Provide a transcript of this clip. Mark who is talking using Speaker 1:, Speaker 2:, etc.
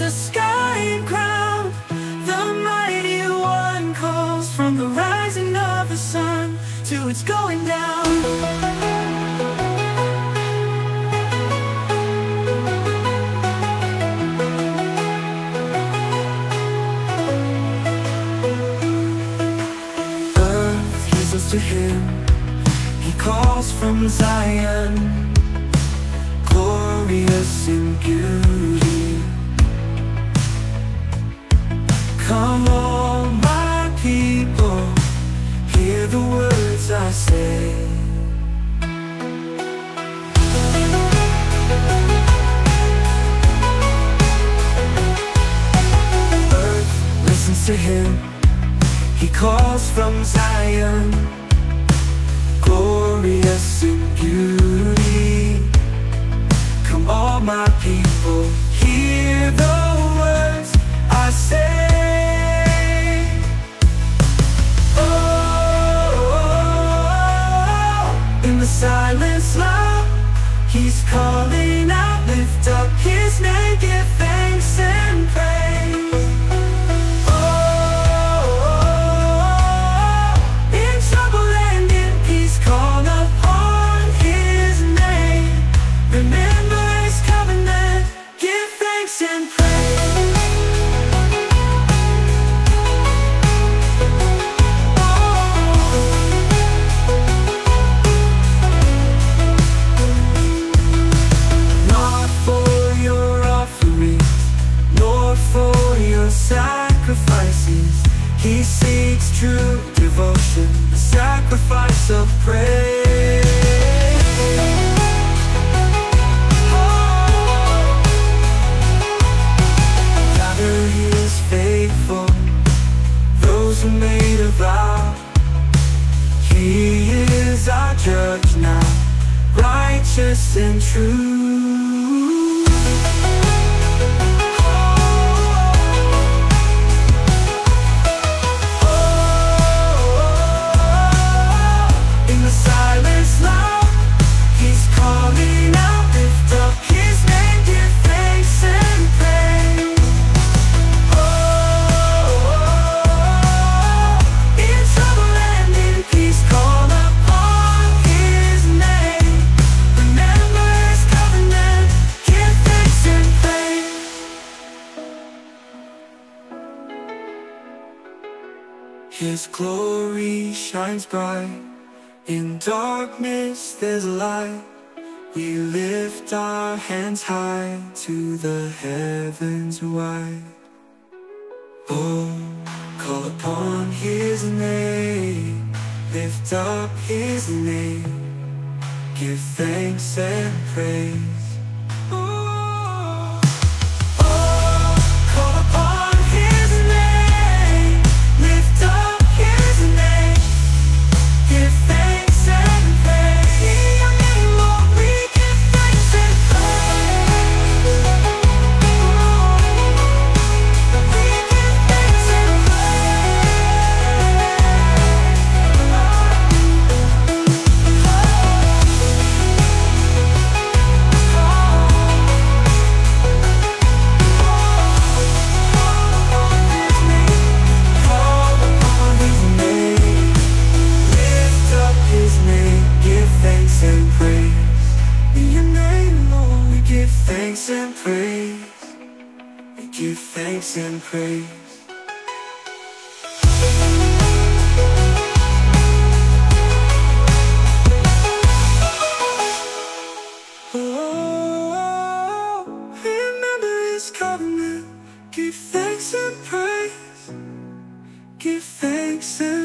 Speaker 1: the sky and ground. The mighty one calls from the rising of the sun to its going down. To him. He calls from Zion, glorious in beauty. Come all my people, hear the words I say. Earth listens to him. He calls from Zion, glorious in beauty. Come, all my people, calling He seeks true devotion, the sacrifice of praise. Father, He is faithful, those who made a vow. He is our judge now, righteous and true. His glory shines bright. In darkness there's light. We lift our hands high to the heavens wide. Oh, call upon His name. Lift up His name. Give thanks and praise. Give thanks and praise. Oh, remember His covenant. Give thanks and praise. Give thanks.